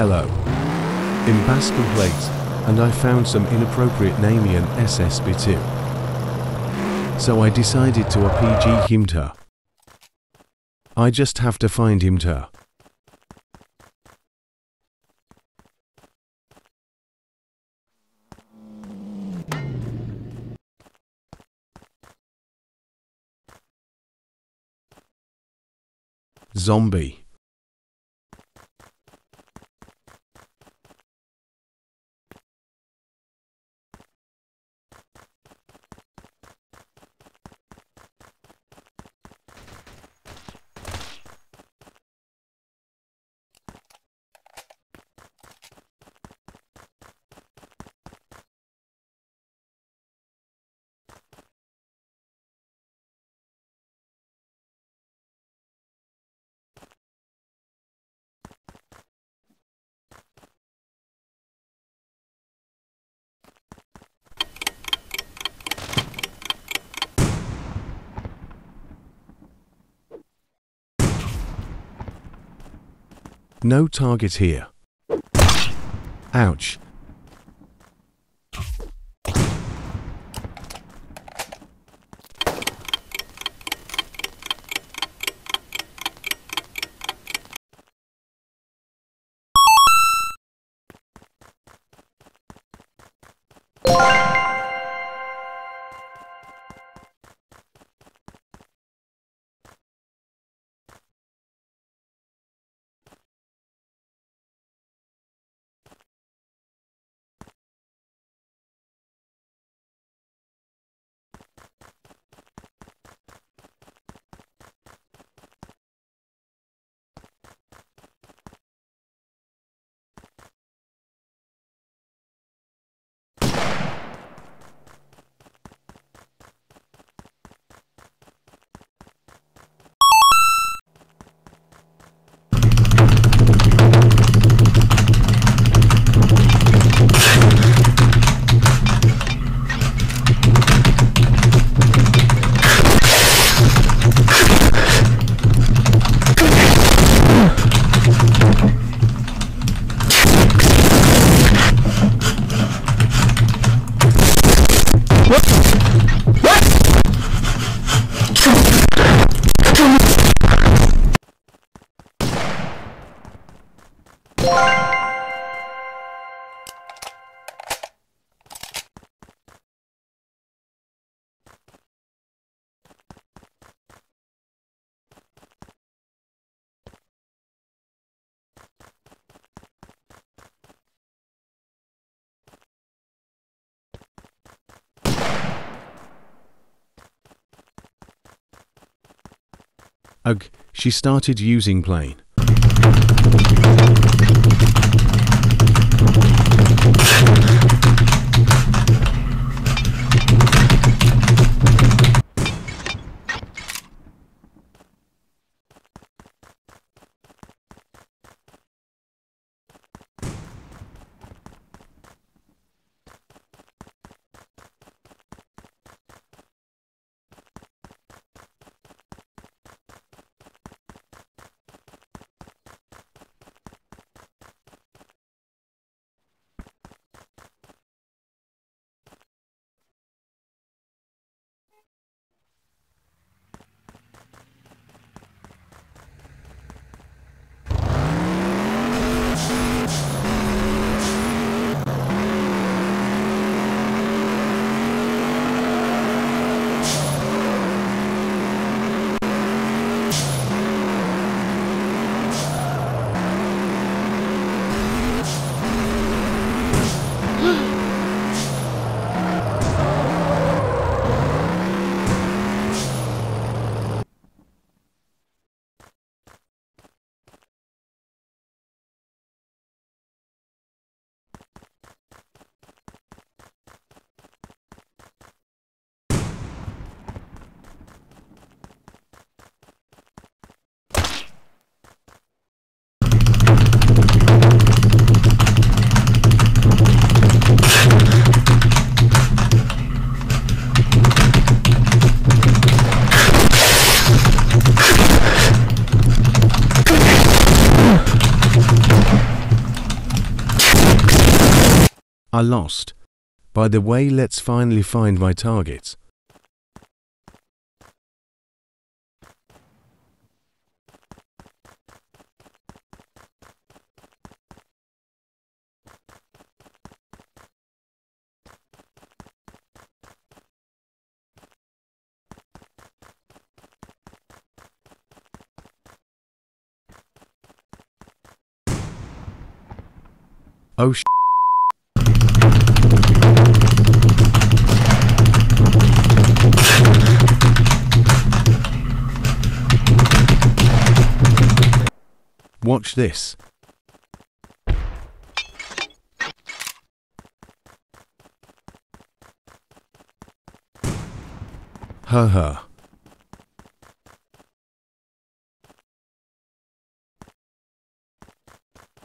Hello. In Bascom Place, and I found some inappropriate naming an SSB2. So I decided to RPG him to. I just have to find him to. Zombie. No target here. Ouch. Ugh, she started using plane. I lost. By the way, let's finally find my targets. Oh sh Watch this. Haha.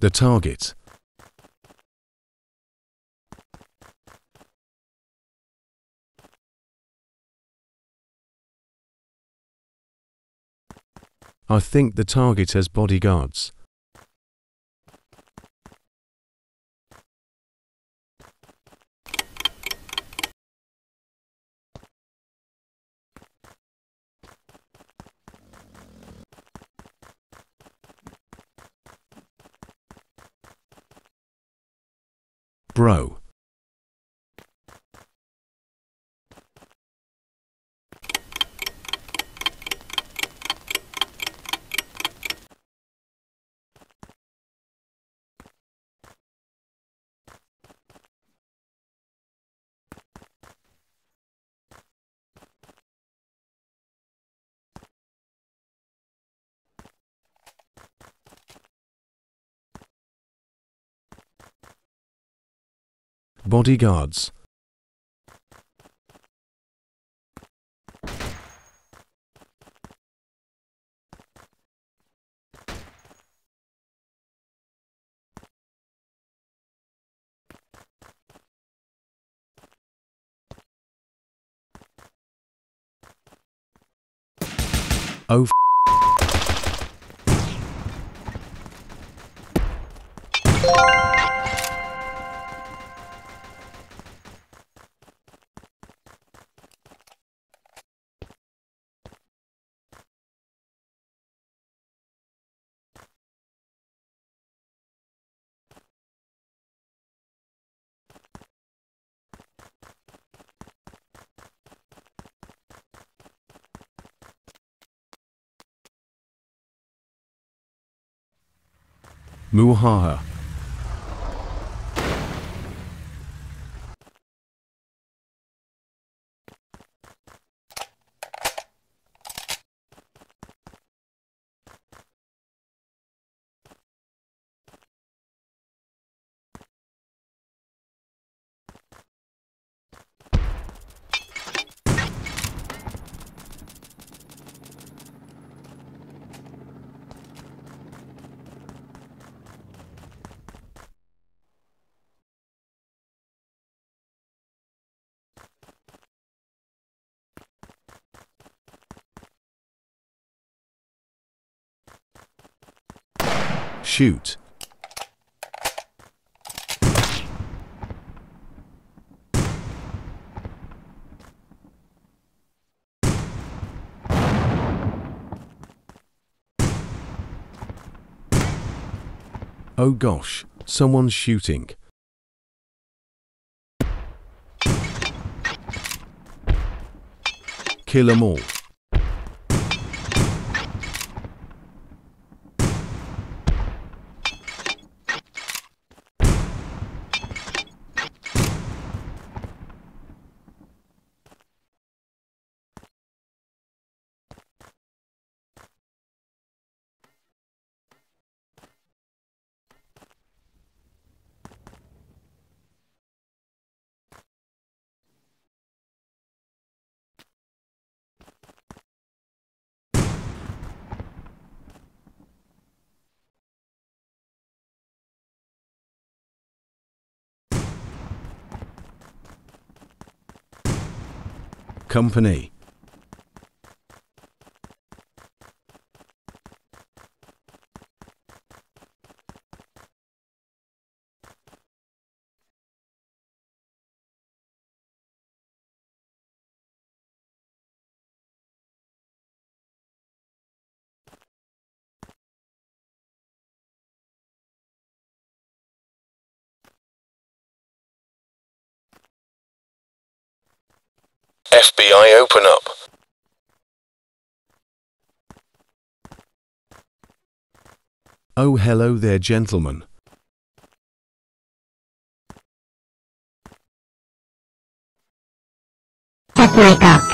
The target. I think the target has bodyguards. Bro. Bodyguards. Oh Muhaha. Shoot. Oh gosh, someone's shooting. Kill them all. Company. FBI open up. Oh hello there gentlemen. Paprika.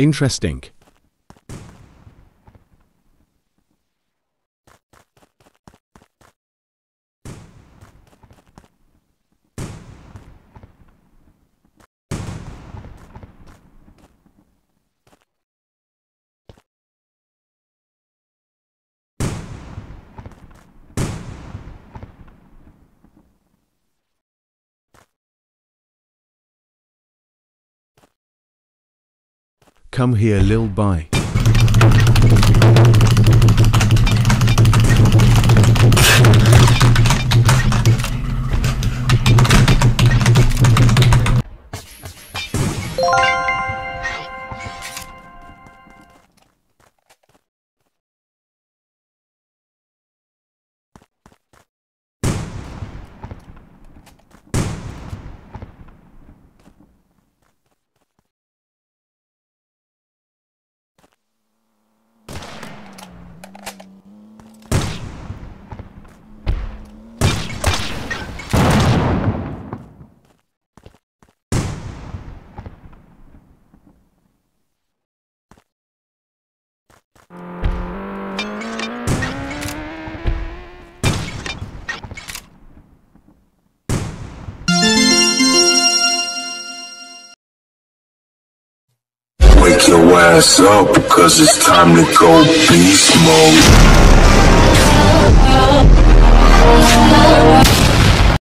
Interesting. Come here Lil Bye. Up, cause it's time to go beast mode.